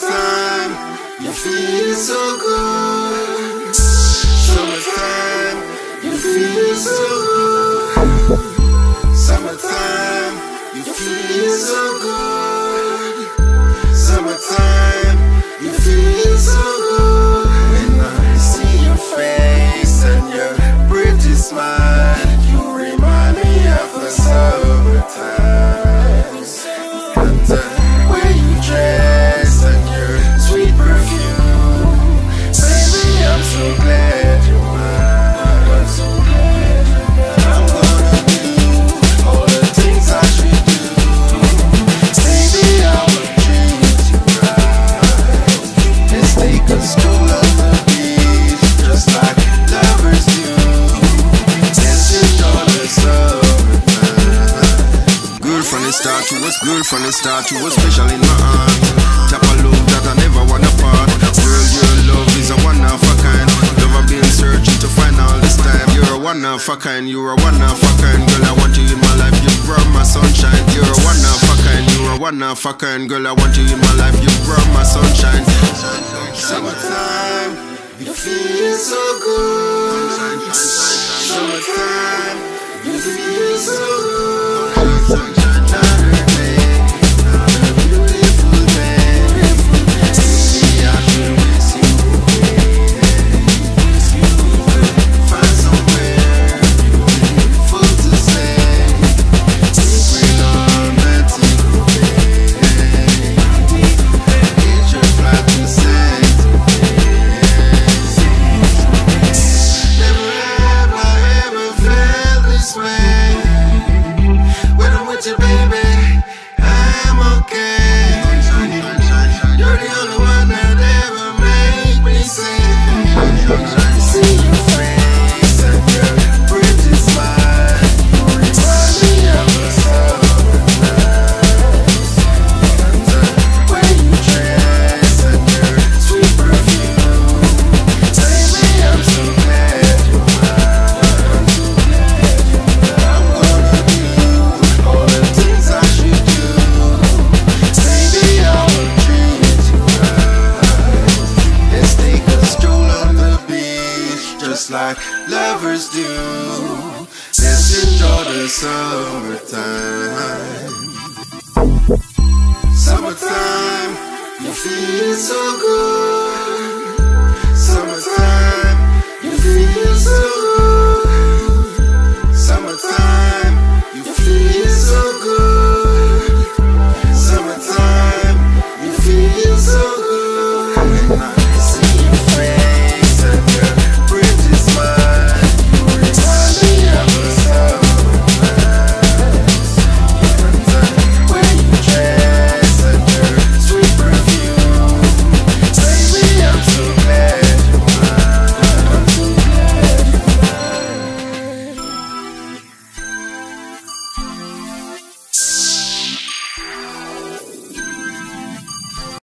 Summertime, you feel so good. Good from the start, you was special in my heart. Tap a love that I never wanna part. Girl, your love is a one of a kind. I've been searching to find all this time. You're a one of a kind, you're a one of a kind. Girl, I want you in my life, you brought my sunshine. You're a one of a kind, you're a one of a kind. Girl, I want you in my life, you brought my sunshine. Summertime, you feel so good. Summertime, you feel so good. Like lovers do. Let's enjoy the summertime. Summertime, you feel so good.